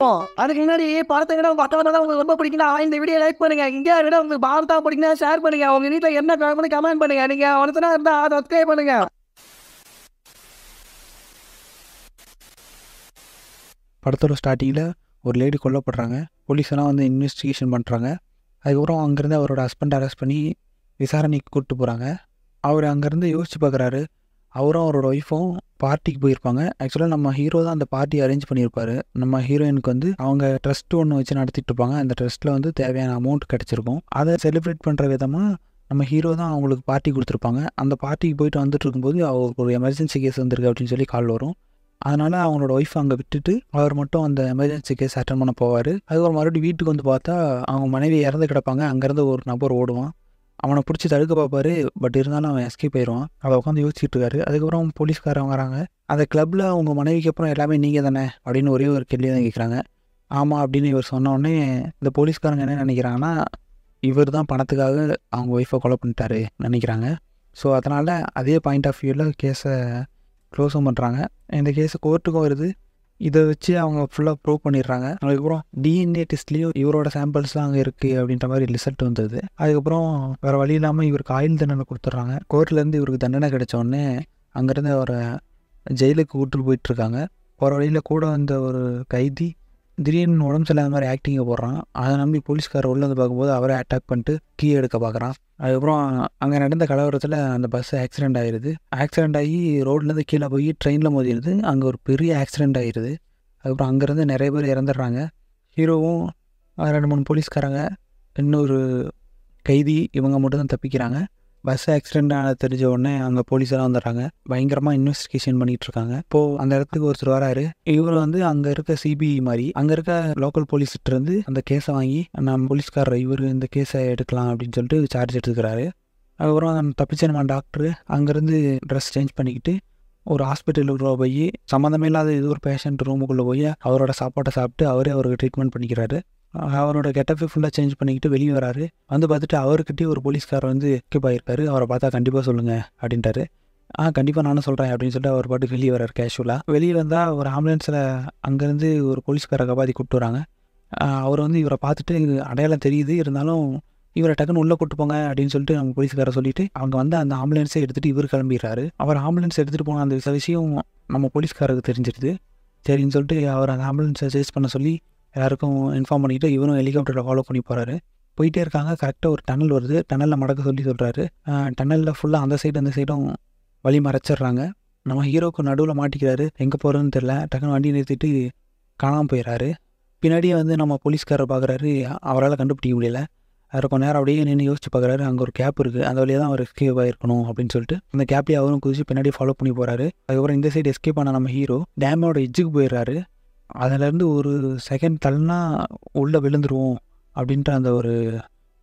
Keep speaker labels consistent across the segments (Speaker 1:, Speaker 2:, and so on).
Speaker 1: அதுக்கு முன்னாடி படத்தை விட உங்க அட்டை தான் உங்களுக்கு ரொம்ப பிடிக்குன்னா இந்த வீடியோ லைக் பண்ணுங்க. இங்கே விட உங்களுக்கு பாரதா பிடிக்குன்னா ஷேர் பண்ணுங்க. உங்க வீட்டில் என்ன பண்ணி கமெண்ட் பண்ணுங்க. நீங்க ஒருத்தனா இருந்தா அதை சப்ஸ்கிரைப் பண்ணுங்க.
Speaker 2: படத்தோட ஸ்டார்டிங்கில் ஒரு லேடி கொல்லப்படுறாங்க. போலீஸ் எல்லாம் வந்து இன்வெஸ்டிகேஷன் பண்ணுறாங்க அதுக்கப்புறம் அங்கேருந்து அவரோட ஹஸ்பண்ட் அரெஸ்ட் பண்ணி விசாரணைக்கு கூப்பிட்டு போகிறாங்க அவர் அங்கேருந்து யோசிச்சு பார்க்குறாரு. அவரும் அவரோட ஒய்ஃபும் பார்ட்டிக்கு போயிருப்பாங்க. ஆக்சுவலாக நம்ம ஹீரோ தான் அந்த பார்ட்டி அரேஞ்ச் பண்ணியிருப்பாரு. நம்ம ஹீரோயினுக்கு வந்து அவங்க ட்ரஸ்ட் ஒன்று வச்சு நடத்திட்டு இருப்பாங்க. அந்த ட்ரஸ்ட்டில் வந்து தேவையான அமௌண்ட் கிடச்சிருக்கும். அதை செலிப்ரேட் பண்ணுற விதமாக நம்ம ஹீரோ தான் அவங்களுக்கு பார்ட்டி கொடுத்துருப்பாங்க. அந்த பார்ட்டிக்கு போயிட்டு வந்துட்டு இருக்கும்போது அவருக்கு ஒரு எமர்ஜென்சி கேஸ் வந்திருக்கு அப்படின்னு சொல்லி கால் வரும். அதனால் அவங்களோட ஒய்ஃப் அங்கே விட்டுட்டு அவர் மட்டும் அந்த எமர்ஜென்சி கேஸ் அட்டன் பண்ண போவார். அதுக்கப்புறம் மறுபடியும் வீட்டுக்கு வந்து பார்த்தா அவங்க மனைவி இறந்து கிடப்பாங்க. அங்கேருந்து ஒரு நபர் ஓடுவான். அவனை பிடிச்சி தடுக்க பார்ப்பாரு. பட் இருந்தாலும் அவன் எஸ்கேப் ஆயிடுவான். அதை உட்காந்து யோசிச்சுட்டு இருக்காரு. அதுக்கப்புறம் போலீஸ்காரங்க வராங்க. அந்த கிளப்பில் அவங்க மனைவிக்கு அப்புறம் எல்லாமே நீங்கள் தானே? அப்படின்னு ஒரே ஒரு கேள்வி தான் கேட்குறாங்க. ஆமாம் அப்படின்னு இவர் சொன்னோடனே இந்த போலீஸ்காரங்க என்ன நினைக்கிறாங்கன்னா இவர் தான் பணத்துக்காக அவங்க ஒய்ஃபை கொலை பண்ணிட்டாரு நினைக்கிறாங்க. ஸோ அதனால் அதே பாயிண்ட் ஆஃப் வியூவில் கேஸை க்ளோஸும் பண்ணுறாங்க இந்த கேஸை கோர்ட்டுக்கும் வருது. இதை வச்சு அவங்க ஃபுல்லாக ப்ரூவ் பண்ணிடுறாங்க. அதுக்கப்புறம் டிஎன்ஏ டெஸ்ட்லேயும் இவரோட சாம்பிள்ஸ்லாம் அங்கே இருக்குது அப்படின்ற மாதிரி ரிசல்ட் வந்தது. அதுக்கப்புறம் வேறு வழி இல்லாமல் இவருக்கு ஆயுள் தண்டனை கொடுத்துட்றாங்க. கோர்ட்லேருந்து இவருக்கு தண்டனை கிடைச்சோடனே அங்கேருந்து அவரை ஜெயிலுக்கு கூட்டு போயிட்டுருக்காங்க போகிற வழியில் கூட வந்த ஒரு கைதி திடீர்னு உடம்பு சரியில்லாத மாதிரி ஆக்டிங்கை போடுறான். அதை நம்பி போலீஸ்காரர் உள்ள வந்து பார்க்கும்போது அவரை அட்டாக் பண்ணிட்டு கீ எடுக்க பார்க்குறான். அதுக்கப்புறம் அங்கே நடந்த கலவரத்தில் அந்த பஸ் ஆக்சிடென்ட் ஆயிடுது ஆக்சிடெண்ட் ஆகி ரோட்லேருந்து கீழே போய் ட்ரெயினில் மோதிடுது அங்கே ஒரு பெரிய ஆக்சிடென்ட் ஆயிடுது அதுக்கப்புறம் அங்கேருந்து நிறைய பேர் இறந்துடுறாங்க. ஹீரோவும் ரெண்டு மூணு போலீஸ்காரங்க இன்னொரு கைதி இவங்க மட்டும் தான் தப்பிக்கிறாங்க. பஸ் ஆக்சிடென்ட் ஆன தெரிஞ்ச உடனே அங்கே போலீஸெல்லாம் வந்துடுறாங்க. பயங்கரமாக இன்வெஸ்டிகேஷன் பண்ணிட்டு இருக்காங்க இப்போது அந்த இடத்துக்கு ஒருத்தர் வராரு. இவர் வந்து அங்கே இருக்க சிபிஐ மாதிரி அங்கே இருக்க லோக்கல் போலீஸ்கிட்ட இருந்து அந்த கேஸை வாங்கி நம்ம போலீஸ்காரர் இவர் இந்த கேஸை எடுக்கலாம் அப்படின்னு சொல்லிட்டு சார்ஜ் எடுத்துக்கிறாரு. அதுக்கப்புறம் தப்பிச்ச நம்ம டாக்டர் அங்கேருந்து ட்ரெஸ் சேஞ்ச் பண்ணிக்கிட்டு ஒரு ஹாஸ்பிட்டலுக்குள்ள போய் சம்மந்தமே இல்லாத இது ஒரு பேஷண்ட் ரூமுக்குள்ளே போய் அவரோட சாப்பாட்டை சாப்பிட்டு அவரே அவருக்கு ட்ரீட்மெண்ட் பண்ணிக்கிறாரு. அவரோட கெட்டப்பை ஃபுல்லாக சேஞ்ச் பண்ணிக்கிட்டு வெளியே வராரு. வந்து பார்த்துட்டு அவர்கிட்டயே ஒரு போலீஸ்கார் வந்து எஸ்கேப் ஆகிருக்காரு அவரை பார்த்தா கண்டிப்பாக சொல்லுங்கள் அப்படின்ட்டாரு. ஆ கண்டிப்பாக நானும் சொல்கிறேன் அப்படின்னு சொல்லிட்டு அவர் பாட்டு வெளியே வரார் கேஷுவலாக வெளியே வந்தால் ஒரு ஆம்புலன்ஸில் அங்கேருந்து ஒரு போலீஸ்காரை கபாதி கூப்பிட்டு வராங்க. அவர் வந்து இவரை பார்த்துட்டு இது அடையாளம் தெரியுது. இருந்தாலும் இவரை டக்குன்னு உள்ளே கூட்டு போங்க அப்படின்னு சொல்லிட்டு நம்ம போலீஸ்காரை சொல்லிட்டு அவங்க வந்து அந்த ஆம்புலன்ஸை எடுத்துகிட்டு இவர் கிளம்பிடுறாரு. அவர் ஆம்புலன்ஸ் எடுத்துகிட்டு போன அந்த விஷயம் நம்ம போலீஸ்காரருக்கு தெரிஞ்சிருது. சரின்னு சொல்லிட்டு அவர் அந்த ஆம்புலன்ஸை சேஸ் பண்ண சொல்லி எல்லாருக்கும் இன்ஃபார்ம் பண்ணிட்டு இவரும் ஹெலிகாப்டரில் ஃபாலோ பண்ணி போகிறாரு போயிட்டே இருக்காங்க. கரெக்டாக ஒரு டனல் வருது. டனலில் மடக்க சொல்லி சொல்கிறாரு டனலில் ஃபுல்லாக அந்த சைடு அந்த சைடும் வழி மறைச்சிடுறாங்க. நம்ம ஹீரோக்கு நடுவில் மாட்டிக்கிறாரு. எங்கே போகிறதுன்னு தெரில டக்குன்னு வண்டி நிறுத்திட்டு காணாமல் போயிடுறாரு. பின்னாடியே வந்து நம்ம போலீஸ்காரர் பார்க்குறாரு அவரால் கண்டுபிடிக்க முடியல. அவர் கொஞ்ச நேரம் அப்படியே நின்று யோசிச்சு பார்க்குறாரு அங்கே ஒரு கேப் இருக்குது அந்த வழியாக தான் அவர் எஸ்கேப் ஆகிருக்கணும் அப்படின்னு சொல்லிட்டு அந்த கேப்லேயே அவரும் குதிச்சு பின்னாடி ஃபாலோ பண்ணி போகிறாரு அதுக்கப்புறம் இந்த சைடு எஸ்கேப் ஆன நம்ம ஹீரோ டேமோட எஜ்ஜுக்கு போயிடுறாரு. அதுலேருந்து ஒரு செகண்ட் தள்ளினா உள்ளே விழுந்துருவோம் அப்படின்ற அந்த ஒரு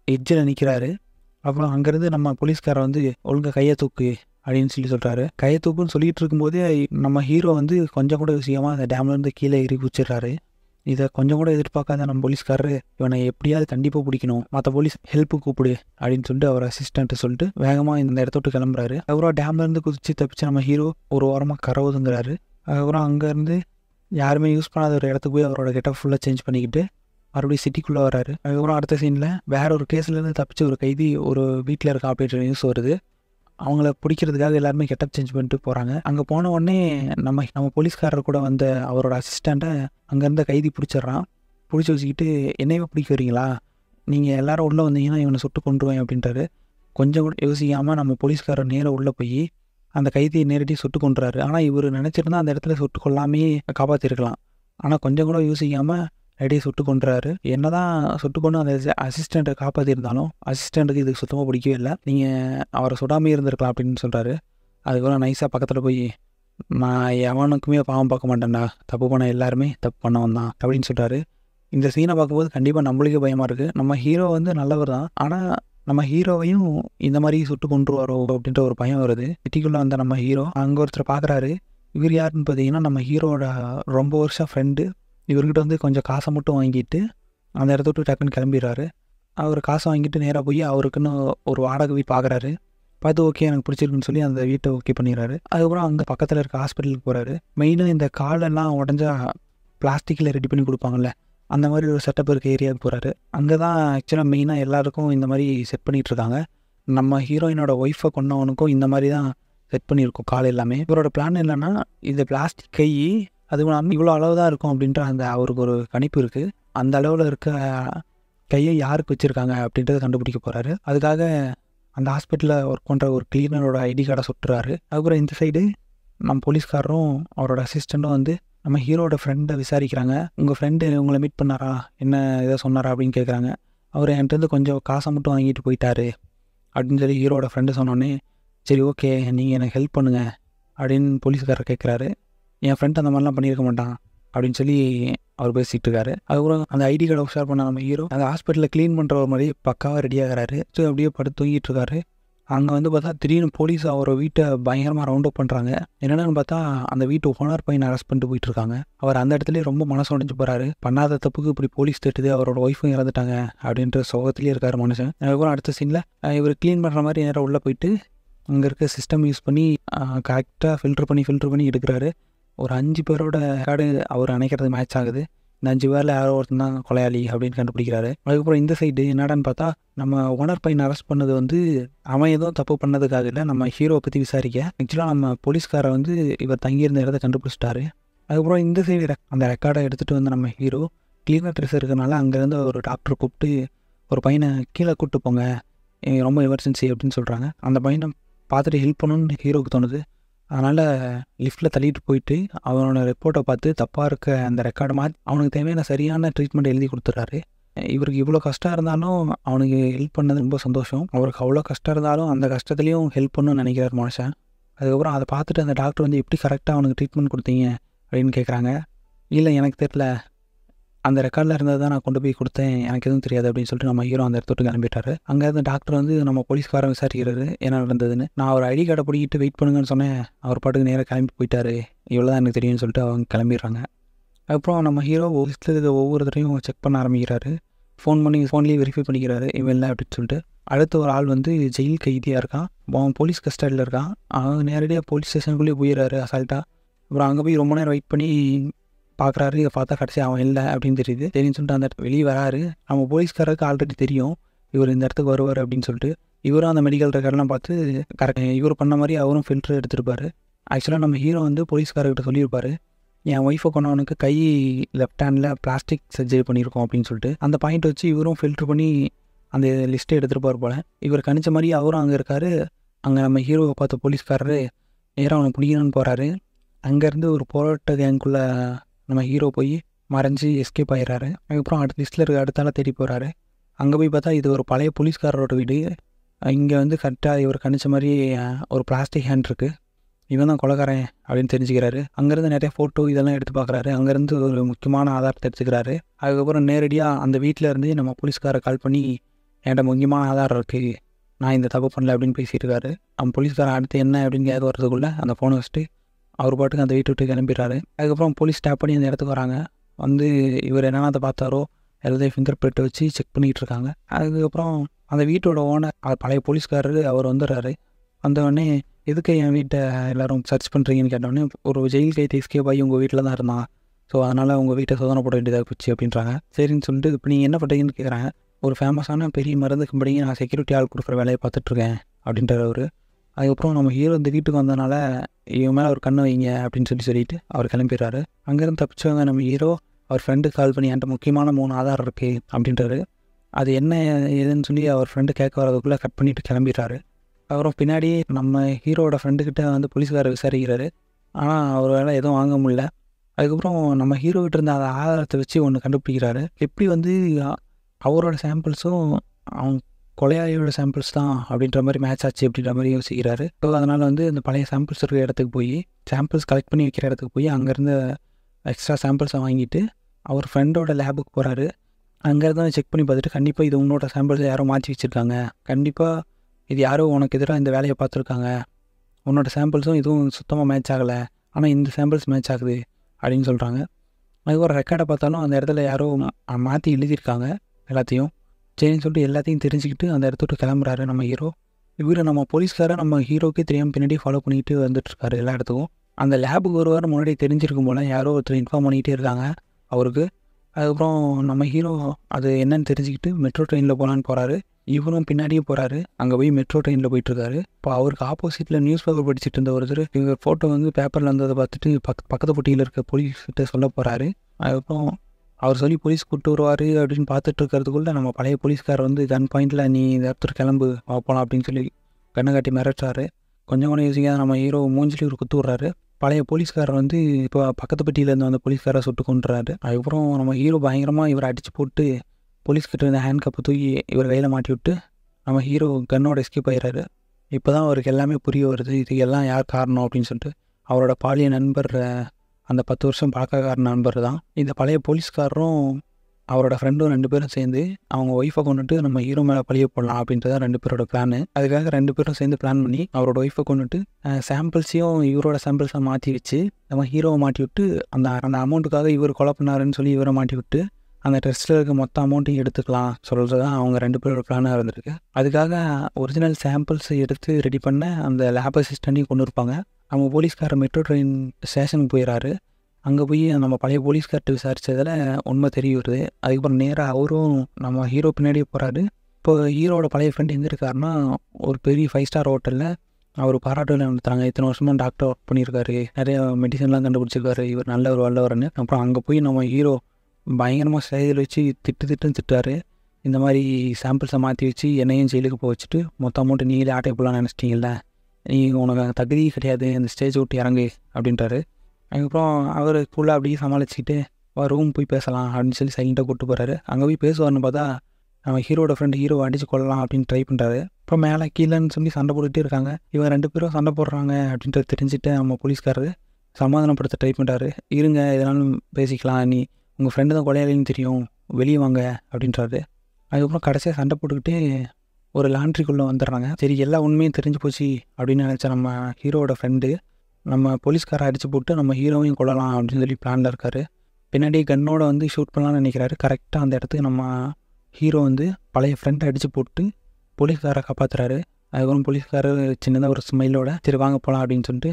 Speaker 2: எட்ஜில் நிற்கிறாரு அப்புறம் அங்கேருந்து நம்ம போலீஸ்காரர் வந்து ஒழுங்காக கையை தூக்கு அப்படின்னு சொல்லி சொல்கிறாரு கையை தூக்குன்னு சொல்லிகிட்டு இருக்கும்போதே நம்ம ஹீரோ வந்து கொஞ்சம் கூட விஷயமா அந்த டேம்லேருந்து கீழே ஏறி குச்சிடுறாரு இதை கொஞ்சம் கூட எதிர்பார்க்காத நம்ம போலீஸ்காரரு இவனை எப்படியாவது கண்டிப்பாக பிடிக்கணும். மற்ற போலீஸ் ஹெல்ப்பு கூப்பிடு அப்படின்னு சொல்லிட்டு அவர் அசிஸ்டன்ட்டு சொல்லிட்டு வேகமாக இந்த இடத்த விட்டு கிளம்புறாரு. அப்புறம் டேம்லேருந்து குதிச்சு தப்பிச்சு நம்ம ஹீரோ ஒரு ஓரமாக கரவுதுங்கிறாரு அதுக்கப்புறம் அங்கேருந்து யாருமே யூஸ் பண்ணாத ஒரு இடத்துக்கு போய் அவரோட கெட்டப் ஃபுல்லாக சேஞ்ச் பண்ணிக்கிட்டு மறுபடியும் சிட்டிக்குள்ளே வராரு. அதுக்கப்புறம் அடுத்த சீனில் வேற ஒரு கேஸ்லேருந்து தப்பிச்சு ஒரு கைதி ஒரு வீட்டில் இருக்க ஆப்ரேட்டர் நியூஸ் வருது. அவங்கள பிடிக்கிறதுக்காக எல்லாருமே கெட்டப் சேஞ்ச் பண்ணிட்டு போகிறாங்க அங்கே போன உடனே நம்ம நம்ம போலீஸ்காரர் கூட வந்த அவரோட அசிஸ்டண்ட்டை அங்கேருந்த கைதி பிடிச்சிடுறான். பிடிச்சி வச்சுக்கிட்டு என்னையவே பிடிக்க வரீங்களா நீங்கள் எல்லாரும் உள்ளே வந்தீங்கன்னா இவனை சுட்டு கொண்டுருவேன் அப்படின்றாரு. கொஞ்சம் கூட யோசிக்காமல் நம்ம போலீஸ்காரர் நேராக உள்ளே போய் அந்த கைதியை நேரடி சுட்டு கொண்டுறாரு ஆனால் இவர் நினச்சிருந்தா அந்த இடத்துல சுட்டு கொள்ளாமே காப்பாற்றிருக்கலாம் ஆனால் கொஞ்சம் கூட யோசிக்காமல் ரெடியை சுட்டு கொண்டுறாரு என்னதான் சுட்டு கொண்டு அந்த அசிஸ்டண்ட்டை காப்பாற்றிருந்தாலும் அசிஸ்டண்ட்டுக்கு இதுக்கு சுத்தமாக பிடிக்கவே இல்லை. நீங்கள் அவரை சுடாமே இருந்திருக்கலாம் அப்படின்னு சொல்கிறாரு அதுக்கப்புறம் நைஸாக பக்கத்தில் போய் நான் எவனுக்குமே பாவம் பார்க்க மாட்டேன்டா. தப்பு பண்ண எல்லாருமே தப்பு பண்ணவன் தான் அப்படின்னு சொல்கிறாரு இந்த சீனை பார்க்கும்போது கண்டிப்பாக நம்மளுக்கே பயமாக இருக்குது நம்ம ஹீரோ வந்து நல்லவர் தான். ஆனால் நம்ம ஹீரோவையும் இந்த மாதிரி சுட்டு கொண்டுருவாரோ அப்படின்ற ஒரு பயம் வருது. சிட்டிக்குள்ளே வந்த நம்ம ஹீரோ அங்கே ஒருத்தர் பார்க்குறாரு இவர் யாருன்னு பார்த்தீங்கன்னா நம்ம ஹீரோட ரொம்ப வருஷம் ஃப்ரெண்டு இவர்கிட்ட வந்து கொஞ்சம் காசை மட்டும் வாங்கிட்டு அந்த இடத்த விட்டு டக்குன்னு கிளம்பிடுறாரு. அவர் காசை வாங்கிட்டு நேராக போய் அவருக்குன்னு ஒரு வாடகை போய் பார்க்குறாரு பார்த்து ஓகே எனக்கு பிடிச்சிருக்குன்னு சொல்லி அந்த வீட்டை ஓகே பண்ணிடுறாரு. அதுக்கப்புறம் அங்கே பக்கத்தில் இருக்க ஹாஸ்பிட்டலுக்கு போகிறாரு மெயினாக இந்த காலெல்லாம் உடஞ்சா பிளாஸ்டிக்கில் ரெடி பண்ணி கொடுப்பாங்கல்ல. அந்த மாதிரி ஒரு செட்டப் இருக்க ஏரியாவுக்கு போகிறாரு அங்கே தான் ஆக்சுவலாக மெயினாக எல்லாருக்கும் இந்த மாதிரி செட் பண்ணிகிட்ருக்காங்க நம்ம ஹீரோயினோட ஒய்ஃபை கொண்டவனுக்கும் இந்த மாதிரி தான் செட் பண்ணியிருக்கோம் கால் எல்லாமே. இவரோட பிளான் என்னென்னா இந்த பிளாஸ்டிக் கை அது இல்லாமல் இவ்வளோ அளவு தான் இருக்கும் அப்படின்ற அந்த அவருக்கு ஒரு கணிப்பு இருக்குது அந்த அளவில் இருக்க கையை யாருக்கு வச்சுருக்காங்க அப்படின்றத கண்டுபிடிக்க போகிறாரு அதுக்காக அந்த ஹாஸ்பிட்டலில் ஒர்க் பண்ணுற ஒரு கிளீனரோட ஐடி கார்டை சுட்டுறாரு. அதுக்கப்புறம் இந்த சைடு நம்ம போலீஸ்காரரும் அவரோட அசிஸ்டண்ட்டும் வந்து நம்ம ஹீரோட ஃப்ரெண்டை விசாரிக்கிறாங்க. உங்கள் ஃப்ரெண்டு உங்களை மீட் பண்ணாரா? என்ன இதை சொன்னாரா? அப்படின்னு கேட்குறாங்க அவர் என்கிட்டருந்து கொஞ்சம் காசை மட்டும் வாங்கிட்டு போயிட்டாரு. அப்படின்னு சொல்லி ஹீரோட ஃப்ரெண்டு சொன்னோன்னே சரி ஓகே நீங்கள் எனக்கு ஹெல்ப் பண்ணுங்கள் அப்படின்னு போலீஸ்காரர் கேட்குறாரு என் ஃப்ரெண்ட் அந்த மாதிரிலாம் பண்ணியிருக்க மாட்டான் அப்படின்னு சொல்லி அவர் பேசிகிட்டு இருக்காரு. அதுக்கப்புறம் அந்த ஐடி கார்டை உஷார் பண்ண நம்ம ஹீரோ அந்த ஹாஸ்பிட்டலில் க்ளீன் பண்ணுற ஒரு மாதிரி பக்காவாக ரெடியாகிறாரு ஸோ அப்படியே படுத்து தூங்கிட்டு இருக்காரு. அங்கே வந்து பார்த்தா திடீர்னு போலீஸ் அவரை வீட்டை பயங்கரமாக ரவுண்ட் அப் பண்ணுறாங்க என்னென்னு பார்த்தா அந்த வீட்டு ஓனர் பையனை அரெஸ்ட் பண்ணிட்டு போயிட்டு இருக்காங்க அவர் அந்த இடத்துல ரொம்ப மனசு உடஞ்சு போகிறாரு பண்ணாத தப்புக்கு இப்படி போலீஸ் திட்டுது அவரோட ஒய்ஃபும் இறந்துட்டாங்க அப்படின்ற சோகத்திலே இருக்கார் மனுஷன். அதுக்கப்புறம் அடுத்த சீனில் இவர் க்ளீன் பண்ணுற மாதிரி நேரம் உள்ளே போயிட்டு அங்கே இருக்க சிஸ்டம் யூஸ் பண்ணி கரெக்டாக ஃபில்ட்ரு பண்ணி ஃபில்ட்ரு பண்ணி எடுக்கிறாரு. ஒரு அஞ்சு பேரோட கார்டு அவர் அணைக்கிறது மேட்ச் ஆகுது. இந்த அஞ்சு பேரில் யாரோ ஒருத்தன் தான் கொலையாளி அப்படின்னு கண்டுபிடிக்கிறாரு. அதுக்கப்புறம் இந்த சைடு என்னடான்னு பார்த்தா நம்ம ஓனர் பையன் அரெஸ்ட் பண்ணது வந்து அவன் எதுவும் தப்பு பண்ணதுக்காக இல்லை. நம்ம ஹீரோவை பற்றி விசாரிக்க. ஆக்சுவலாக நம்ம போலீஸ்காரை வந்து இவர் தங்கியிருந்த இடத்த கண்டுபிடிச்சிட்டாரு. அதுக்கப்புறம் இந்த சைடு அந்த ரெக்கார்டை எடுத்துகிட்டு வந்து நம்ம ஹீரோ கிளீனர் ட்ரெஸ் இருக்கிறனால அங்கேருந்து ஒரு டாக்டர் கூப்பிட்டு ஒரு பையனை கீழே கூப்பிட்டு போங்க. ரொம்ப எமர்ஜென்சி அப்படின்னு சொல்கிறாங்க அந்த பையனை பார்த்துட்டு ஹெல்ப் பண்ணணும்னு ஹீரோவுக்கு தோணுது. அதனால் லிஃப்ட்டில் தள்ளிட்டு போயிட்டு அவனோட ரிப்போர்ட்டை பார்த்து தப்பாக இருக்க அந்த ரெக்கார்டை மாற்றி அவனுக்கு தேவையான சரியான ட்ரீட்மெண்ட் எழுதி கொடுத்துட்றாரு. இவருக்கு இவ்வளோ கஷ்டம் இருந்தாலும் அவனுக்கு ஹெல்ப் பண்ணது ரொம்ப சந்தோஷம். அவருக்கு அவ்வளோ கஷ்டம் இருந்தாலும் அந்த கஷ்டத்துலேயும் ஹெல்ப் பண்ணணும்னு நினைக்கிறார் மனுஷன். அதுக்கப்புறம் அதை பார்த்துட்டு அந்த டாக்டர் வந்து எப்படி கரெக்டாக அவனுக்கு ட்ரீட்மெண்ட் கொடுத்தீங்க? அப்படின்னு கேட்குறாங்க இல்லை எனக்கு தெரில அந்த ரெக்கார்டில் இருந்தது தான் நான் கொண்டு போய் கொடுத்தேன். எனக்கு எதுவும் தெரியாது அப்படின்னு சொல்லிட்டு நம்ம ஹீரோ அந்த இடத்துக்கு கிளம்பிட்டாரு. அங்கே இருந்த டாக்டர் வந்து நம்ம போலீஸ்காரன் விசாரிக்கிறாரு. என்ன நடந்ததுன்னு? நான் அவர் ஐடி கார்டை பிடிக்கிட்டு வெயிட் பண்ணுங்கன்னு சொன்னேன். அவர் பாட்டுக்கு நேராக கிளம்பி போயிட்டாரு. இவ்வளோ தான் எனக்கு தெரியும்னு சொல்லிட்டு அவங்க கிளம்பிடுறாங்க. அப்புறம் நம்ம ஹீரோ லிஸ்ட்டில் இருக்க ஒவ்வொருத்தரையும் செக் பண்ண ஆரம்பிக்கிறாரு. ஃபோன் பண்ணி ஃபோன்லேயே வெரிஃபை பண்ணிக்கிறாரு. இவன் இல்லை அப்படின்னு சொல்லிட்டு. அடுத்த ஒரு ஆள் வந்து ஜெயில் கைதியாக இருக்கான். அவன் போலீஸ் கஸ்டடியில் இருக்கான். அவன் நேரடியாக போலீஸ் ஸ்டேஷனுக்குள்ளேயே போயிடுறாரு அசால்ட்டாக அப்புறம் அங்கே போய் ரொம்ப நேரம் வெயிட் பண்ணி பார்க்குறாரு இதை பார்த்தா கடைசி அவன் இல்லை அப்படின்னு தெரியுது. தெரியுன்னு சொல்லிட்டு அந்த இடத்துல வெளியே வராரு. நம்ம போலீஸ்காரருக்கு ஆல்ரெடி தெரியும். இவர் இந்த இடத்துக்கு வருவார் அப்படின்னு சொல்லிட்டு. இவரும் அந்த மெடிக்கல் ரெக்கார்ட்லாம் பார்த்து கரெக்ட் இவர் பண்ண மாதிரி அவரும் ஃபில்டர் எடுத்திருப்பார். ஆக்சுவலாக நம்ம ஹீரோ வந்து போலீஸ்காரர்கிட்ட சொல்லியிருப்பாரு. என் ஒய்ஃபை கொண்டவனுக்கு கை லெஃப்ட் ஹேண்டில் பிளாஸ்டிக் சர்ஜரி பண்ணியிருக்கோம் அப்படின்னு சொல்லிட்டு. அந்த பாயிண்ட் வச்சு இவரும் ஃபில்ட்ரு பண்ணி அந்த லிஸ்ட்டை எடுத்துகிட்டு போல். இவர் கணிச்ச மாதிரி அவரும் அங்கே இருக்காரு. அங்கே நம்ம ஹீரோவை பார்த்த போலீஸ்காரரு நேராக அவனை பிடிக்கணும்னு போகிறாரு அங்கேருந்து ஒரு போராட்ட கேங்குள்ளே நம்ம ஹீரோ போய் மறைஞ்சு எஸ்கேப் ஆயிடுறாரு. அதுக்கப்புறம் அடுத்த லிஸ்ட்டில் இருக்க அடுத்தால தேடி போகிறாரு அங்கே போய் பார்த்தா இது ஒரு பழைய போலீஸ்காரரோட வீடு. இங்கே வந்து கரெக்டாக இவர் கணிச்ச மாதிரி ஒரு பிளாஸ்டிக் ஹேண்ட் இருக்குது இவன் தான் கொலகாரன் அப்படின்னு தெரிஞ்சுக்கிறாரு. அங்கேருந்து நிறைய ஃபோட்டோ இதெல்லாம் எடுத்து பார்க்குறாரு. அங்கேருந்து ஒரு முக்கியமான ஆதாரத்தை எடுத்துக்கிறாரு. அதுக்கப்புறம் நேரடியாக அந்த வீட்டில் இருந்து நம்ம போலீஸ்காரை கால் பண்ணி என்கிட்ட முக்கியமான ஆதாரம் இருக்குது நான் இந்த தப்பு பண்ணல அப்படின்னு பேசிட்டு இருக்காரு. அவன் போலீஸ்காரன் அடுத்து என்ன? அப்படின்னு கேட்க வரதுக்குள்ளே அந்த ஃபோனை வச்சுட்டு அவர் பாட்டுக்கு அந்த வீட்டை விட்டு கிளம்பிடுறாரு. அதுக்கப்புறம் போலீஸ் ஸ்டாப் பண்ணி அந்த இடத்துக்கு வராங்க. வந்து இவர் என்னென்ன அதை பார்த்தாரோ எல்லாத்தையும் ஃபிங்கர் பிரிண்ட் வச்சு செக் பண்ணிகிட்டு இருக்காங்க. அதுக்கப்புறம் அந்த வீட்டோட ஓனர் பழைய போலீஸ்காரரு அவர் வந்துடுறாரு. வந்தவொடனே எதுக்கு என் வீட்டை எல்லாரும் சர்ச் பண்ணுறீங்கன்னு கேட்டோடனே ஒரு ஜெயில் கைத்து எஸ்கேப் ஆகி உங்கள் வீட்டில் தான் இருந்தான். ஸோ அதனால் உங்கள் வீட்டை சோதனை போட வேண்டியதாக போச்சு அப்படின்றாங்க. சரின்னு சொல்லிட்டு இப்போ நீங்கள் என்ன பண்ணுறீங்கன்னு கேட்குறாங்க ஒரு ஃபேமஸான பெரிய மருந்து கம்பெனிக்கு நான் செக்யூரிட்டி ஆள் கொடுக்குற வேலையை பார்த்துட்ருக்கேன் அப்படின்றவர் அவர். அதுக்கப்புறம் நம்ம ஹீரோ இந்த வீட்டுக்கு வந்தனால இவன் மேலே ஒரு கண்ணை வைங்க அப்படின்னு சொல்லி சொல்லிட்டு அவர் கிளம்பிடுறாரு. அங்கேருந்து தப்பிச்சவங்க நம்ம ஹீரோ அவர் ஃப்ரெண்டுக்கு கால் பண்ணி என்கிட்ட முக்கியமான மூணு ஆதாரம் இருக்குது அப்படின்றாரு. அது என்ன ஏதுன்னு சொல்லி அவர் ஃப்ரெண்டு கேட்க வரதுக்குள்ளே கட் பண்ணிட்டு கிளம்பிடுறாரு. அப்புறம் பின்னாடி நம்ம ஹீரோட ஃப்ரெண்டுக்கிட்ட வந்து போலீஸ்காரர் விசாரிக்கிறாரு. ஆனால் அவரால் எதுவும் வாங்க முடில அதுக்கப்புறம் நம்ம ஹீரோகிட்ட இருந்த அந்த ஆதாரத்தை வச்சு ஒன்று கண்டுபிடிக்கிறாரு. எப்படி வந்து அவரோட சாம்பிள்ஸும் அவங்க கொலையாளியோட சாம்பிள்ஸ் தான் அப்படின்ற மாதிரி மேட்ச் ஆச்சு அப்படின்ற மாதிரி யோசிக்கிறாரு. ஸோ அதனால் வந்து இந்த பழைய சாம்பிள்ஸ் இருக்கிற இடத்துக்கு போய் சாம்பிள்ஸ் கலெக்ட் பண்ணி வைக்கிற இடத்துக்கு போய் அங்கேருந்து எக்ஸ்ட்ரா சாம்பிள்ஸை வாங்கிட்டு அவர் ஃப்ரெண்டோட லேபுக்கு போகிறாரு அங்கேருந்து செக் பண்ணி பார்த்துட்டு கண்டிப்பாக இது உன்னோட சாம்பிள்ஸை யாரோ மாற்றி வச்சுருக்காங்க. கண்டிப்பாக இது யாரோ உனக்கு எதிராக இந்த வேலையை பார்த்துருக்காங்க. உன்னோட சாம்பிள்ஸும் இதுவும் சுத்தமாக மேட்ச் ஆகலை. ஆனால் இந்த சாம்பிள்ஸ் மேட்ச் ஆகுது அப்படின்னு சொல்கிறாங்க அதுக்கப்புறம் ரெக்கார்டை பார்த்தாலும் அந்த இடத்துல யாரோ மாற்றி எழுதியிருக்காங்க எல்லாத்தையும். சரின்னு சொல்லிட்டு எல்லாத்தையும் தெரிஞ்சுக்கிட்டு அந்த இடத்த விட்டு கிளம்புறாரு நம்ம ஹீரோ. இவர் நம்ம போலீஸ்காரை நம்ம ஹீரோக்கே தெரியாமல் பின்னாடி ஃபாலோ பண்ணிட்டு வந்துட்டு இருக்காரு எல்லா இடத்துக்கும். அந்த லேபுக்கு ஒரு வாரம் முன்னாடி தெரிஞ்சிருக்கும் போல யாரோ ஒருத்தர் இன்ஃபார்ம் பண்ணிகிட்டே இருக்காங்க அவருக்கு. அதுக்கப்புறம் நம்ம ஹீரோ அது என்னன்னு தெரிஞ்சுக்கிட்டு மெட்ரோ ட்ரெயினில் போகலான்னு போகிறாரு இவரும் பின்னாடியே போகிறாரு அங்கே போய் மெட்ரோ ட்ரெயினில் போயிட்டுருக்காரு. இப்போ அவருக்கு ஆப்போசிட்டில் நியூஸ் பேப்பர் படிச்சுட்டு இருந்த ஒருத்தர் இவர் ஃபோட்டோ வந்து பேப்பரில் வந்ததை பார்த்துட்டு பக் பக்கத்து பொட்டியில் இருக்க போலீஸ்கிட்ட சொல்ல போகிறாரு அதுக்கப்புறம் அவர் சொல்லி போலீஸ் கூப்பிட்டு வருவார் அப்படின்னு பார்த்துட்டு இருக்கிறதுக்குள்ளே நம்ம பழைய போலீஸ்கார் வந்து கன் பாயிண்டில் நீ இந்த இடத்துல கிளம்பு பார்ப்போம் அப்படின்னு சொல்லி கண்ணை காட்டி மிரட்டுறாரு. கொஞ்சம் கூட யோசிக்காத நம்ம ஹீரோ மூஞ்சிலி ஒரு குத்து விட்றாரு. பழைய போலீஸ்காரர் வந்து இப்போ பக்கத்து பெட்டியிலேருந்து வந்த போலீஸ்காரை சுட்டு கொண்டுறாரு அதுக்கப்புறம் நம்ம ஹீரோ பயங்கரமாக இவரை அடித்து போட்டு போலீஸ்கிட்ட இருந்த ஹேண்ட் கப்பை தூக்கி இவர் கையில் மாட்டி விட்டு நம்ம ஹீரோ கன்னோட எஸ்கேப் ஆயிடுறாரு இப்போ தான் அவருக்கு எல்லாமே புரிய வருது இது எல்லாம் யார் காரணம்? அப்படின்னு சொல்லிட்டு அவரோட பாலிய நண்பர் அந்த பத்து வருஷம் பழக்கக்கார நண்பர் தான். இந்த பழைய போலீஸ்காரரும் அவரோட ஃப்ரெண்டும் ரெண்டு பேரும் சேர்ந்து அவங்க ஒய்ஃபை கொண்டுட்டு நம்ம ஹீரோ மேலே பழிய போடலாம் அப்படின்றத ரெண்டு பேரோட பிளான் அதுக்காக ரெண்டு பேரும் சேர்ந்து பிளான் பண்ணி அவரோட ஒய்ஃபை கொண்டுட்டு சாம்பிள்ஸையும் இவரோட சாம்பிள்ஸை மாற்றி வச்சு நம்ம ஹீரோவை மாட்டி விட்டு அந்த அந்த அமௌண்ட்டுக்காக இவர் கொலை பண்ணாருன்னு சொல்லி இவரை மாட்டி விட்டு அந்த டெஸ்ட்டில் இருக்க மொத்த அமௌண்ட்டையும் எடுத்துக்கலாம் சொல்கிறது தான் அவங்க ரெண்டு பேரோட பிளானாக இருந்திருக்கு. அதுக்காக ஒரிஜினல் சாம்பிள்ஸ் எடுத்து ரெடி பண்ண அந்த லேப் அசிஸ்டண்ட்டையும் கொண்டு இருப்பாங்க. நம்ம போலீஸ்காரர் மெட்ரோ ட்ரெயின் ஸ்டேஷனுக்கு போயிடறாரு அங்கே போய் நம்ம பழைய போலீஸ்கார்ட்ட விசாரித்ததில் உண்மை தெரிய வருது அதுக்கப்புறம் நேராக அவரும் நம்ம ஹீரோ பின்னாடியே போகிறாரு இப்போ ஹீரோட பழைய ஃப்ரெண்ட் எங்கே இருக்காருன்னா ஒரு பெரிய ஃபைவ் ஸ்டார் ஹோட்டலில் அவர் பாராட்டு நடத்துகிறாங்க இத்தனை வருஷமாக டாக்டர் ஒர்க் பண்ணியிருக்காரு. நிறைய மெடிசன்லாம் கண்டுபிடிச்சிருக்காரு. இவர் நல்லவர் வல்லவர்னு. அப்புறம் அங்கே போய் நம்ம ஹீரோ பயங்கரமாக ஸ்டைல் வச்சு திட்டு திட்டுன்னு திட்டாரு இந்த மாதிரி சாம்பிள்ஸை மாற்றி வச்சு என்னையும் ஜெயிலுக்கு போக வச்சுட்டு மொத்த அமௌண்ட்டு நீங்களே ஆட்டை போடலாம்னு நினச்சிட்டிங்களே நீ உனக்கு தகுதி கிடையாது அந்த ஸ்டேஜ் விட்டு இறங்கு அப்படின்றாரு. அதுக்கப்புறம் அவர் ஃபுல்லாக அப்படியே சமாளிச்சுக்கிட்டு வா ரூம் போய் பேசலாம் அப்படின்னு சொல்லி சைலண்ட்டாக கூப்பிட்டு போகிறாரு அங்கே போய் பேசுவார்னு பார்த்தா நம்ம ஹீரோட ஃப்ரெண்டு ஹீரோ அடிச்சு கொள்ளலாம் அப்படின்னு ட்ரை பண்ணுறாரு அப்புறம் மேலே கீழேன்னு சொல்லி சண்டை போட்டுகிட்டே இருக்காங்க. இவன் ரெண்டு பேரும் சண்டை போடுறாங்க அப்படின்றது தெரிஞ்சுட்டு நம்ம போலீஸ்காரரு சமாதானப்படுத்த ட்ரை பண்ணுறாரு இருங்க எதனாலும் பேசிக்கலாம். நீ உங்கள் ஃப்ரெண்டு தான் கொலையாளின்னு தெரியும். வெளியே வாங்க அப்படின்றாரு. அதுக்கப்புறம் கடைசியாக சண்டை போட்டுக்கிட்டு ஒரு லாண்ட்ரிக்குள்ளே வந்துடுறாங்க. சரி எல்லா உண்மையும் தெரிஞ்சு போச்சு அப்படின்னு நினச்ச நம்ம ஹீரோவோட ஃப்ரெண்டு நம்ம போலீஸ்காரை அடித்து போட்டு நம்ம ஹீரோவையும் கொள்ளலாம் அப்படின்னு சொல்லி பிளானில் இருக்காரு. பின்னாடி கன்னோட வந்து ஷூட் பண்ணலாம்னு நினைக்கிறாரு. கரெக்டாக அந்த இடத்துக்கு நம்ம ஹீரோ வந்து பழைய ஃப்ரெண்டை அடித்து போட்டு போலீஸ்காரை காப்பாற்றுறாரு அதுக்கப்புறம் போலீஸ்காரர் சின்னதாக ஒரு ஸ்மைலோட சரி வாங்க போகலாம் அப்படின்னு சொல்லிட்டு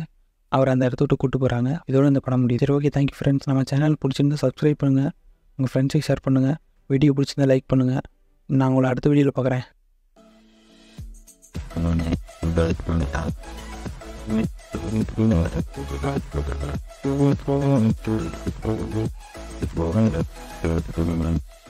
Speaker 2: அவர் அந்த இடத்த விட்டு கூட்டு போகிறாங்க இதோட இந்த படம் முடியும் சரி ஓகே தேங்க்யூ ஃப்ரெண்ட்ஸ் நம்ம சேனல் பிடிச்சிருந்தா சப்ஸ்கிரைப் பண்ணுங்கள் உங்கள் ஃப்ரெண்ட்ஸுக்கு ஷேர் பண்ணுங்கள் வீடியோ பிடிச்சிருந்தா லைக் பண்ணுங்கள் நான் உங்களை அடுத்த வீடியோவில் பார்க்குறேன்.
Speaker 3: Thank you.